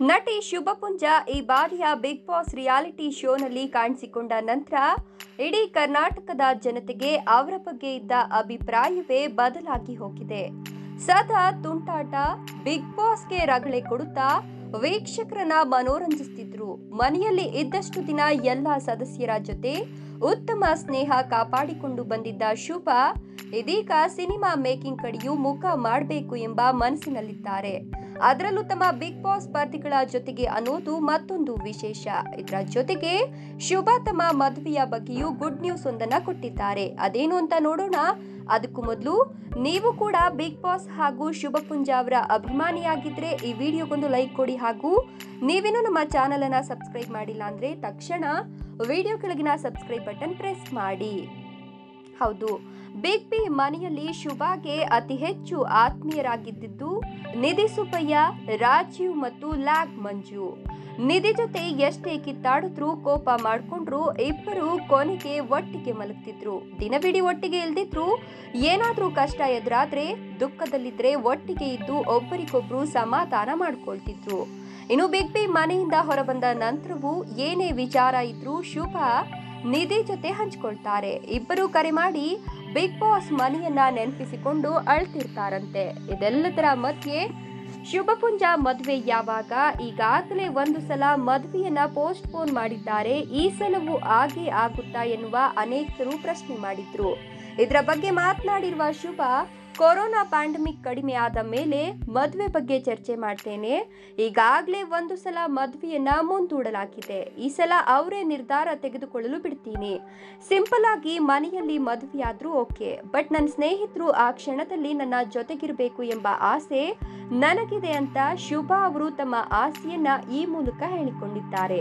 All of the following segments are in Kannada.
ನಟಿ ಶುಭಪುಂಜ ಈ ಬಾರಿಯ ಬಿಗ್ ಬಾಸ್ ರಿಯಾಲಿಟಿ ಶೋನಲ್ಲಿ ಕಾಣಿಸಿಕೊಂಡ ನಂತರ ಇಡೀ ಕರ್ನಾಟಕದ ಜನತೆಗೆ ಅವರ ಬಗ್ಗೆ ಇದ್ದ ಅಭಿಪ್ರಾಯವೇ ಬದಲಾಗಿ ಹೋಗಿದೆ. ಸದಾ ತುಂಟಾಟ ಬಿಗ್ ಬಾಸ್ಗೆ ರಗಳೆ ಕೊಡುತ್ತಾ ವೀಕ್ಷಕರನ್ನ ಮನೋರಂಜಿಸ್ತಿದ್ರು. ಮನೆಯಲ್ಲಿ ಇದ್ದಷ್ಟು ದಿನ ಎಲ್ಲ ಸದಸ್ಯರ ಜೊತೆ ಉತ್ತಮ ಸ್ನೇಹ ಕಾಪಾಡಿಕೊಂಡು ಬಂದಿದ್ದ ಶುಭ, ಇದೀಗ ಸಿನಿಮಾ ಮೇಕಿಂಗ್ ಕಡೆಯೂ ಮುಖ ಮಾಡಬೇಕು ಎಂಬ ಮನಸ್ಸಿನಲ್ಲಿದ್ದಾರೆ. ಅದರಲ್ಲೂ ತಮ್ಮ ಬಿಗ್ ಬಾಸ್ ಸ್ಪರ್ಧಿಗಳ ಜೊತೆಗೆ ಅನ್ನೋದು ಮತ್ತೊಂದು ವಿಶೇಷ. ಇದರ ಜೊತೆಗೆ ಶುಭ ತಮ್ಮ ಮದುವೆಯ ಬಗ್ಗೆಯೂ ಗುಡ್ ನ್ಯೂಸ್ ಒಂದನ್ನ ಕೊಟ್ಟಿದ್ದಾರೆ. ಅದೇನು ಅಂತ ನೋಡೋಣ. ಅದಕ್ಕೂ ಮೊದಲು ನೀವು ಕೂಡ ಬಿಗ್ ಬಾಸ್ ಹಾಗೂ ಶುಭಪುಂಜ ಅವರ ಅಭಿಮಾನಿಯಾಗಿದ್ರೆ ಈ ವಿಡಿಯೋಗೊಂದು ಲೈಕ್ ಕೊಡಿ ಹಾಗೂ ನೀವೇನು ನಮ್ಮ ಚಾನಲ್ ಅನ್ನ ಸಬ್ಸ್ಕ್ರೈಬ್ ಮಾಡಿಲ್ಲ ಅಂದ್ರೆ ತಕ್ಷಣ ವಿಡಿಯೋ ಕೆಳಗಿನ ಸಬ್ಸ್ಕ್ರೈಬ್ ಬಟನ್ ಪ್ರೆಸ್ ಮಾಡಿ. ಹೌದು ಬಿಗ್ ಬಿ ಮನೆಯಲ್ಲಿ ಶುಭಾಗೆ ಅತಿ ಹೆಚ್ಚು ಆತ್ಮೀಯರಾಗಿದ್ದಿದ್ದು ನಿಧಿ ಸುಬ್ಬಯ್ಯ, ರಾಜೀವ್ ಮತ್ತು ಲ್ಯಾಗ್ ಮಂಜು. ನಿಧಿ ಜೊತೆ ಎಷ್ಟೇ ಕಿತ್ತಾಡಿದ್ರು ಕೋಪ ಮಾಡಿಕೊಂಡ್ರು ಇಬ್ಬರು ಕೊನೆಗೆ ಒಟ್ಟಿಗೆ ಮಲಗ್ತಿದ್ರು. ದಿನವಿಡೀ ಒಟ್ಟಿಗೆ ಇಲ್ದಿದ್ರು ಏನಾದ್ರೂ ಕಷ್ಟ ಎದುರಾದ್ರೆ, ದುಃಖದಲ್ಲಿದ್ರೆ ಒಟ್ಟಿಗೆ ಇದ್ದು ಒಬ್ಬರಿಗೊಬ್ರು ಸಮಾಧಾನ ಮಾಡ್ಕೊಳ್ತಿದ್ರು. ಇನ್ನು ಬಿಗ್ ಬಿ ಮನೆಯಿಂದ ಹೊರಬಂದ ನಂತರವೂ ಏನೇ ವಿಚಾರ ಇದ್ರೂ ಶುಭ ನಿಧಿ ಜೊತೆ ಹಂಚಿಕೊಳ್ತಾರೆ. ಇಬ್ಬರು ಕರೆ ಮಾಡಿ ಬಿಗ್ ಬಾಸ್ ಮನೆಯನ್ನ ನೆನಪಿಸಿಕೊಂಡು ಅಳ್ತಿರ್ತಾರಂತೆ. ಇದೆಲ್ಲದರ ಮಧ್ಯೆ ಶುಭಪುಂಜ ಮದುವೆ ಯಾವಾಗ? ಈಗಾಗಲೇ ಒಂದು ಸಲ ಮದುವೆಯನ್ನ ಪೋಸ್ಟ್ ಪೋನ್ ಮಾಡಿದ್ದಾರೆ. ಈ ಸಲವೂ ಆಗೇ ಆಗುತ್ತಾ ಎನ್ನುವ ಅನೇಕರು ಪ್ರಶ್ನೆ ಮಾಡಿದ್ರು. ಇದರ ಬಗ್ಗೆ ಮಾತನಾಡಿರುವ ಶುಭ ಕೊರೋನಾ ಪ್ಯಾಂಡಮಿಕ್ ಕಡಿಮೆ ಆದ ಮೇಲೆ ಮದುವೆ ಬಗ್ಗೆ ಚರ್ಚೆ ಮಾಡ್ತೇನೆ. ಈಗಾಗಲೇ ಒಂದು ಸಲ ಮದುವೆಯನ್ನ ಮುಂದೂಡಲಾಗಿದೆ. ಈ ಸಲ ಅವರೇ ನಿರ್ಧಾರ ತೆಗೆದುಕೊಳ್ಳಲು ಬಿಡ್ತೀನಿ. ಸಿಂಪಲ್ ಆಗಿ ಮನೆಯಲ್ಲಿ ಮದುವೆಯಾದ್ರೂ ಓಕೆ. ಬಟ್ ನನ್ನ ಸ್ನೇಹಿತರು ಆ ಕ್ಷಣದಲ್ಲಿ ನನ್ನ ಜೊತೆಗಿರಬೇಕು ಎಂಬ ಆಸೆ ನನಗಿದೆ ಅಂತ ಶುಭಾ ಅವರು ತಮ್ಮ ಆಸೆಯನ್ನ ಈ ಮೂಲಕ ಹೇಳಿಕೊಂಡಿದ್ದಾರೆ.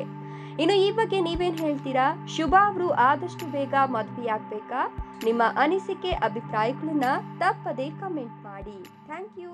ಇನ್ನು ಈ ಬಗ್ಗೆ ನೀವೇನು ಹೇಳ್ತೀರಾ? ಶುಭಾ ಅವರು ಆದಷ್ಟು ಬೇಗ ಮದುವೆಯಾಗಬೇಕಾ? ನಿಮ್ಮ ಅನಿಸಿಕೆ ಅಭಿಪ್ರಾಯಗಳನ್ನ ತಪ್ಪದೇ ಕಮೆಂಟ್ ಮಾಡಿ. Thank you